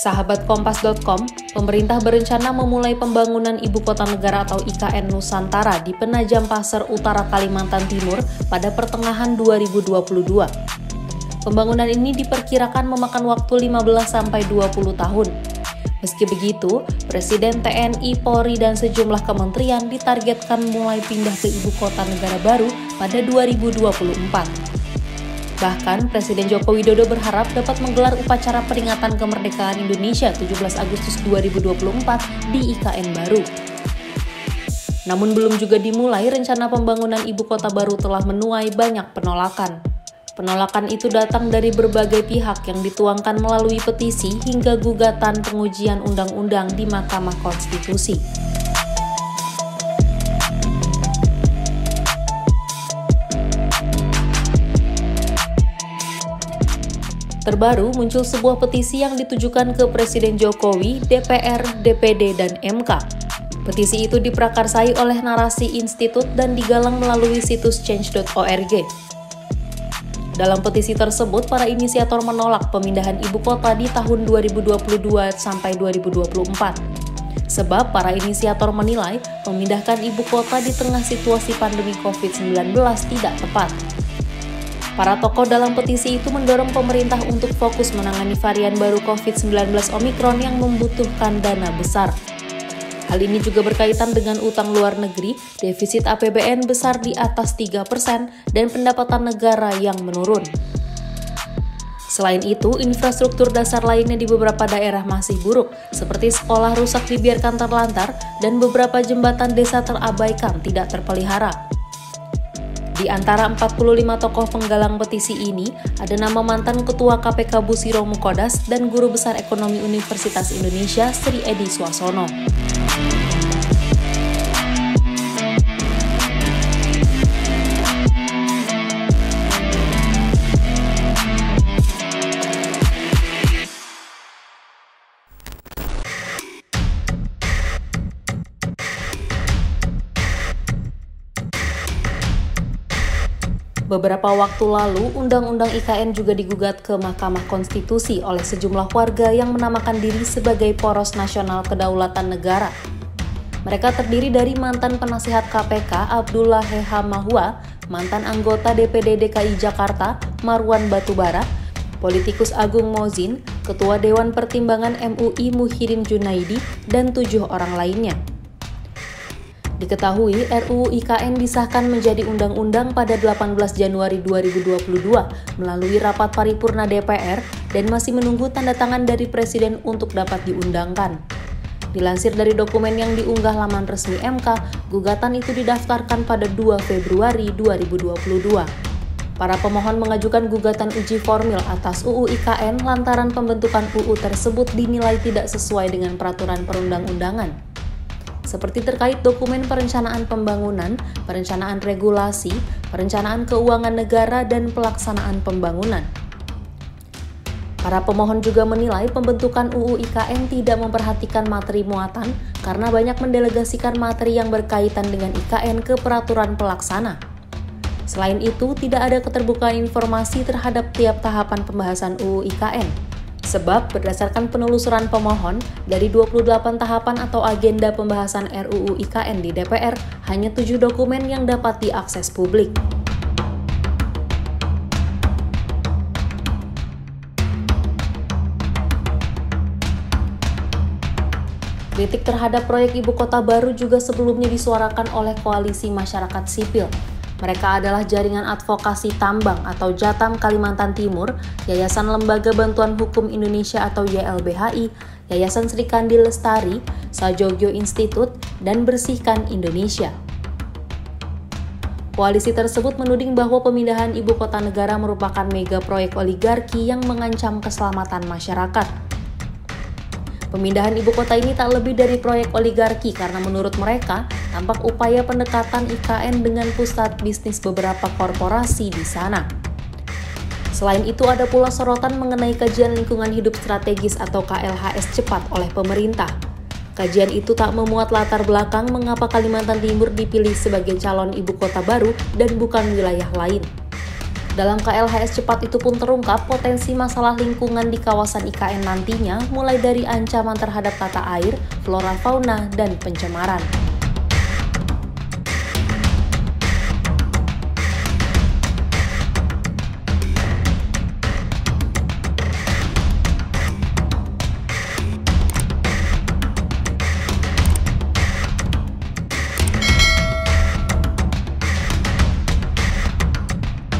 Sahabat Kompas.com, pemerintah berencana memulai pembangunan Ibu Kota Negara atau IKN Nusantara di Penajam Pasar Utara Kalimantan Timur pada pertengahan 2022. Pembangunan ini diperkirakan memakan waktu 15-20 tahun. Meski begitu, Presiden TNI, Polri, dan sejumlah kementerian ditargetkan mulai pindah ke ibu kota negara baru pada 2024. Bahkan, Presiden Joko Widodo berharap dapat menggelar upacara peringatan kemerdekaan Indonesia 17 Agustus 2024 di IKN baru. Namun belum juga dimulai, rencana pembangunan ibu kota baru telah menuai banyak penolakan. Penolakan itu datang dari berbagai pihak yang dituangkan melalui petisi hingga gugatan pengujian undang-undang di Mahkamah Konstitusi. Terbaru muncul sebuah petisi yang ditujukan ke Presiden Jokowi, DPR, DPD, dan MK. Petisi itu diprakarsai oleh narasi institut dan digalang melalui situs change.org. Dalam petisi tersebut, para inisiator menolak pemindahan ibu kota di tahun 2022 sampai 2024. Sebab para inisiator menilai memindahkan ibu kota di tengah situasi pandemi COVID-19 tidak tepat. Para tokoh dalam petisi itu mendorong pemerintah untuk fokus menangani varian baru COVID-19 Omikron yang membutuhkan dana besar. Hal ini juga berkaitan dengan utang luar negeri, defisit APBN besar di atas 3 persen, dan pendapatan negara yang menurun. Selain itu, infrastruktur dasar lainnya di beberapa daerah masih buruk, seperti sekolah rusak dibiarkan terlantar dan beberapa jembatan desa terabaikan tidak terpelihara. Di antara 45 tokoh penggalang petisi ini, ada nama mantan Ketua KPK Busiro Mukodas dan Guru Besar Ekonomi Universitas Indonesia Sri Edi Swasono. Beberapa waktu lalu, Undang-Undang IKN juga digugat ke Mahkamah Konstitusi oleh sejumlah warga yang menamakan diri sebagai Poros Nasional Kedaulatan Negara. Mereka terdiri dari mantan penasihat KPK Abdullah Heha Mahua, mantan anggota DPD DKI Jakarta Marwan Batubara, politikus Agung Mozin, Ketua Dewan Pertimbangan MUI Muhyiddin Junaidi, dan tujuh orang lainnya. Diketahui RUU IKN disahkan menjadi undang-undang pada 18 Januari 2022 melalui rapat paripurna DPR dan masih menunggu tanda tangan dari Presiden untuk dapat diundangkan. Dilansir dari dokumen yang diunggah laman resmi MK, gugatan itu didaftarkan pada 2 Februari 2022. Para pemohon mengajukan gugatan uji formil atas UU IKN lantaran pembentukan UU tersebut dinilai tidak sesuai dengan peraturan perundang-undangan seperti terkait dokumen perencanaan pembangunan, perencanaan regulasi, perencanaan keuangan negara, dan pelaksanaan pembangunan. Para pemohon juga menilai pembentukan UU IKN tidak memperhatikan materi muatan karena banyak mendelegasikan materi yang berkaitan dengan IKN ke peraturan pelaksana. Selain itu, tidak ada keterbukaan informasi terhadap tiap tahapan pembahasan UU IKN. Sebab berdasarkan penelusuran pemohon, dari 28 tahapan atau agenda pembahasan RUU IKN di DPR, hanya tujuh dokumen yang dapat diakses publik. Kritik terhadap proyek ibu kota baru juga sebelumnya disuarakan oleh koalisi masyarakat sipil, mereka adalah Jaringan Advokasi Tambang atau Jatam Kalimantan Timur, Yayasan Lembaga Bantuan Hukum Indonesia atau YLBHI, Yayasan Sri Kandi Lestari, Sajogyo Institute, dan Bersihkan Indonesia. Koalisi tersebut menuding bahwa pemindahan ibu kota negara merupakan mega proyek oligarki yang mengancam keselamatan masyarakat. Pemindahan ibu kota ini tak lebih dari proyek oligarki karena menurut mereka tampak upaya pendekatan IKN dengan pusat bisnis beberapa korporasi di sana. Selain itu ada pula sorotan mengenai kajian lingkungan hidup strategis atau KLHS cepat oleh pemerintah. Kajian itu tak memuat latar belakang mengapa Kalimantan Timur dipilih sebagai calon ibu kota baru dan bukan wilayah lain. Dalam KLHS cepat itu pun terungkap potensi masalah lingkungan di kawasan IKN nantinya mulai dari ancaman terhadap tata air, flora fauna, dan pencemaran.